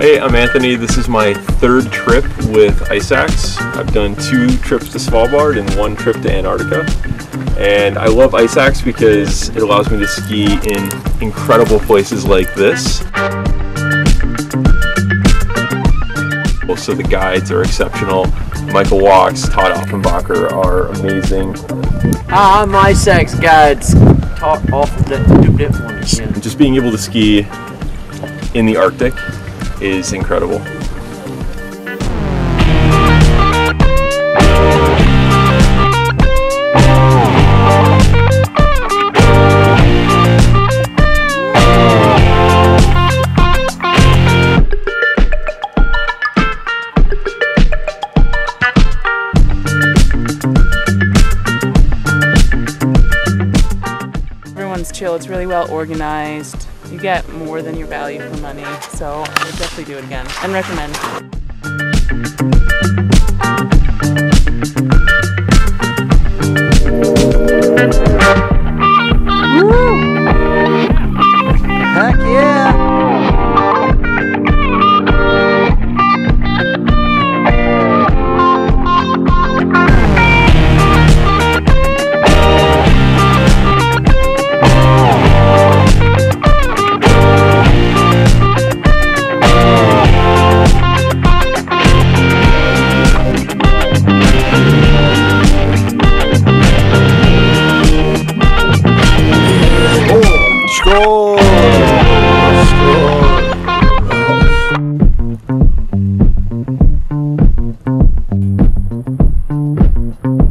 Hey, I'm Anthony. This is my third trip with Ice Axe. I've done two trips to Svalbard and one trip to Antarctica. And I love Ice Axe because it allows me to ski in incredible places like this. So the guides are exceptional. Michael Walks, Todd Offenbacher are amazing. Ah, my Ice Axe guides. Talk off the do that one again. Just being able to ski in the Arctic is incredible. Everyone's chill. It's really well organized. You get more than your value for money. So I would definitely do it again and recommend. Thank